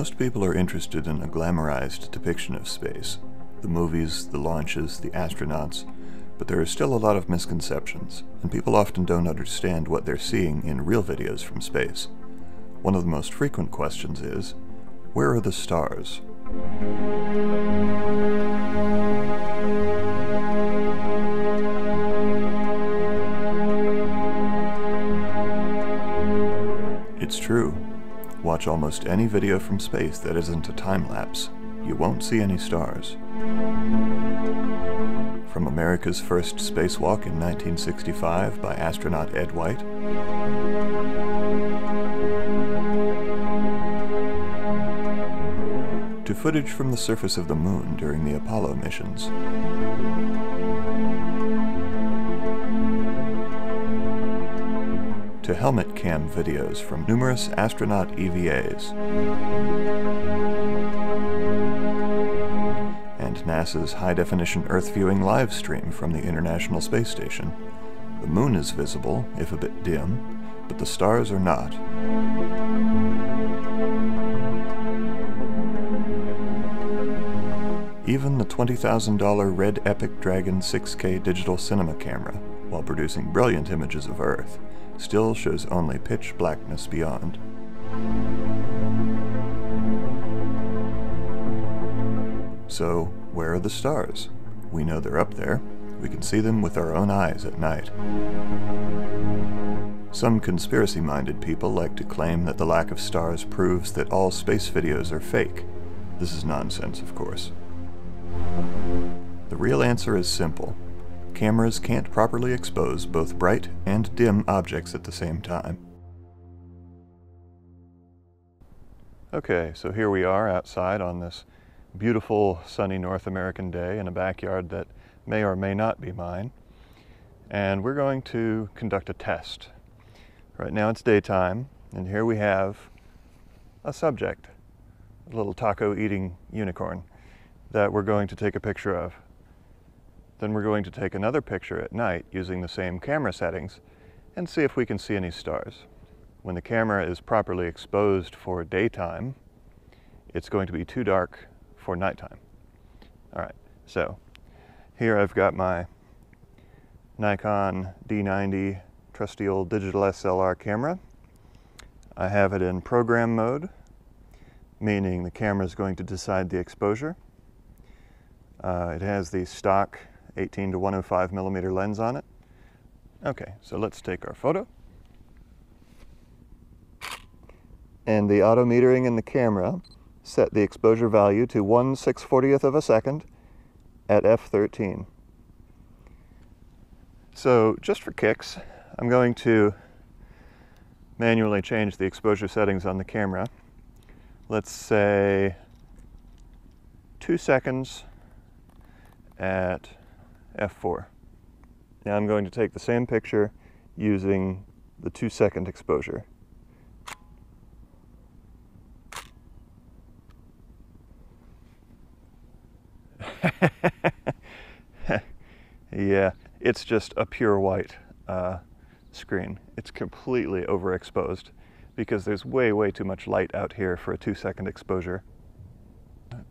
Most people are interested in a glamorized depiction of space the movies, the launches, the astronauts, but there are still a lot of misconceptions, and people often don't understand what they're seeing in real videos from space. One of the most frequent questions is Where are the stars? It's true. Watch almost any video from space that isn't a time lapse. You won't see any stars. From America's first spacewalk in 1965 by astronaut Ed White, to footage from the surface of the moon during the Apollo missions. To helmet cam videos from numerous astronaut EVAs. And NASA's high-definition Earth viewing live stream from the International Space Station. The moon is visible, if a bit dim, but the stars are not. Even the $20,000 Red Epic Dragon 6K digital cinema camera, while producing brilliant images of Earth, still shows only pitch blackness beyond. So, where are the stars? We know they're up there. We can see them with our own eyes at night. Some conspiracy-minded people like to claim that the lack of stars proves that all space videos are fake. This is nonsense, of course. The real answer is simple. Cameras can't properly expose both bright and dim objects at the same time. Okay, so here we are outside on this beautiful sunny North American day in a backyard that may or may not be mine. And we're going to conduct a test. Right now it's daytime, and here we have a subject, a little taco eating unicorn that we're going to take a picture of. Then we're going to take another picture at night using the same camera settings and see if we can see any stars. When the camera is properly exposed for daytime, it's going to be too dark for nighttime. All right, so here I've got my Nikon D90 trusty old digital SLR camera. I have it in program mode, meaning the camera is going to decide the exposure. Uh, it has the stock 18 to 105 millimeter lens on it. Okay, so let's take our photo. And the auto metering in the camera set the exposure value to 1 640th of a second at f13. So just for kicks, I'm going to manually change the exposure settings on the camera. Let's say two seconds at f4. Now I'm going to take the same picture using the two second exposure. yeah, it's just a pure white uh, screen. It's completely overexposed because there's way, way too much light out here for a two second exposure.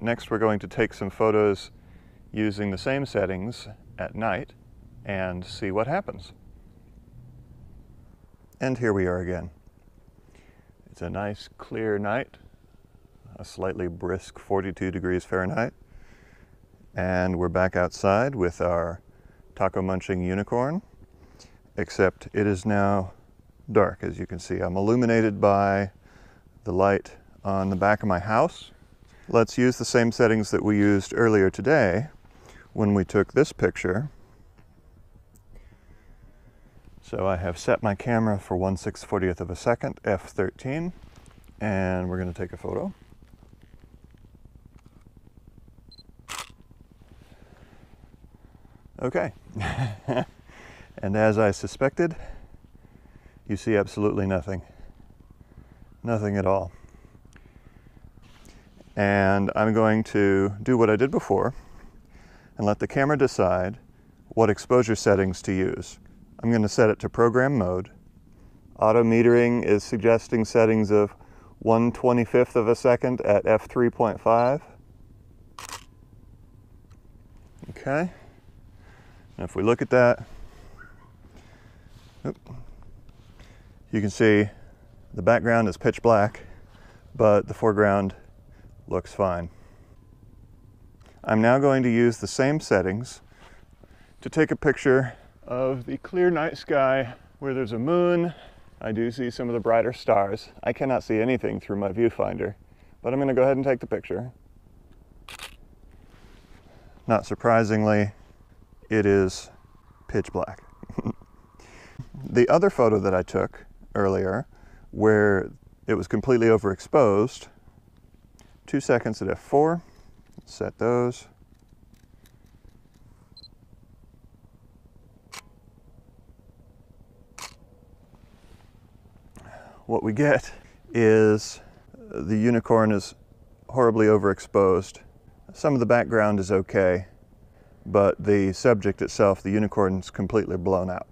Next, we're going to take some photos using the same settings at night and see what happens. And here we are again. It's a nice clear night, a slightly brisk 42 degrees Fahrenheit. And we're back outside with our taco munching unicorn, except it is now dark, as you can see. I'm illuminated by the light on the back of my house. Let's use the same settings that we used earlier today when we took this picture. So I have set my camera for 1 640th of a second, f13, and we're going to take a photo. Okay. and as I suspected, you see absolutely nothing. Nothing at all. And I'm going to do what I did before and let the camera decide what exposure settings to use. I'm going to set it to program mode. Auto metering is suggesting settings of 1 25th of a second at f3.5. Okay. And if we look at that, you can see the background is pitch black, but the foreground looks fine. I'm now going to use the same settings to take a picture of the clear night sky where there's a moon. I do see some of the brighter stars. I cannot see anything through my viewfinder, but I'm going to go ahead and take the picture. Not surprisingly, it is pitch black. the other photo that I took earlier, where it was completely overexposed, two seconds at f4, set those. What we get is the unicorn is horribly overexposed. Some of the background is okay, but the subject itself, the unicorn, is completely blown out.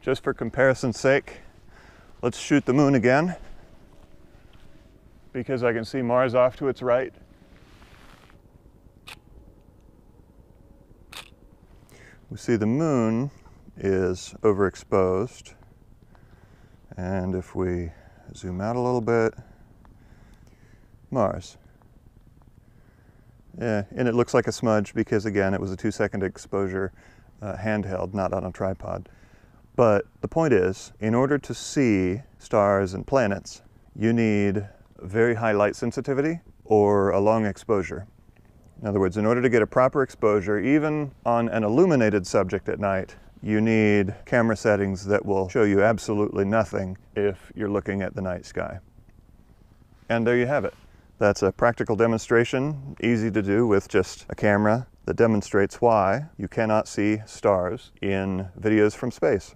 Just for comparison's sake, let's shoot the moon again because I can see Mars off to its right. We see the moon is overexposed. And if we zoom out a little bit, Mars. Yeah, and it looks like a smudge because again, it was a two second exposure uh, handheld, not on a tripod. But the point is, in order to see stars and planets, you need very high light sensitivity or a long exposure. In other words, in order to get a proper exposure, even on an illuminated subject at night, you need camera settings that will show you absolutely nothing if you're looking at the night sky. And there you have it. That's a practical demonstration, easy to do with just a camera that demonstrates why you cannot see stars in videos from space.